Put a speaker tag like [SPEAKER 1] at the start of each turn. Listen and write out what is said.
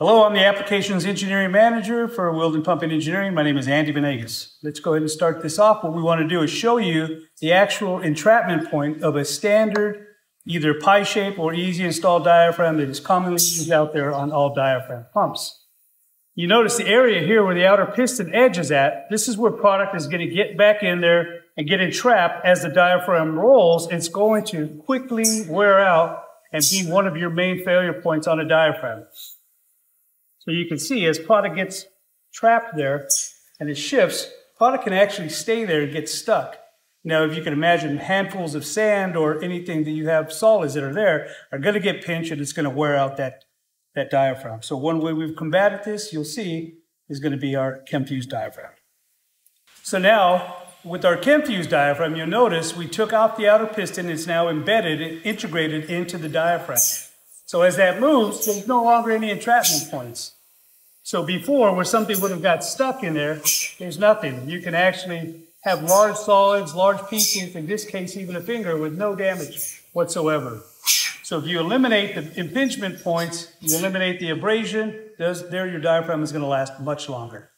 [SPEAKER 1] Hello, I'm the Applications Engineering Manager for Wilden Pumping Engineering. My name is Andy Venegas. Let's go ahead and start this off. What we want to do is show you the actual entrapment point of a standard, either pie shape or easy install diaphragm that is commonly used out there on all diaphragm pumps. You notice the area here where the outer piston edge is at, this is where product is going to get back in there and get entrapped as the diaphragm rolls. It's going to quickly wear out and be one of your main failure points on a diaphragm. So you can see as product gets trapped there and it shifts, product can actually stay there and get stuck. Now, if you can imagine handfuls of sand or anything that you have solids that are there are going to get pinched and it's going to wear out that, that diaphragm. So one way we've combated this, you'll see, is going to be our ChemFuse diaphragm. So now, with our ChemFuse diaphragm, you'll notice we took out the outer piston. It's now embedded, and integrated into the diaphragm. So as that moves, there's no longer any entrapment points. So before, where something would have got stuck in there, there's nothing. You can actually have large solids, large pieces, in this case, even a finger, with no damage whatsoever. So if you eliminate the impingement points, you eliminate the abrasion, there your diaphragm is going to last much longer.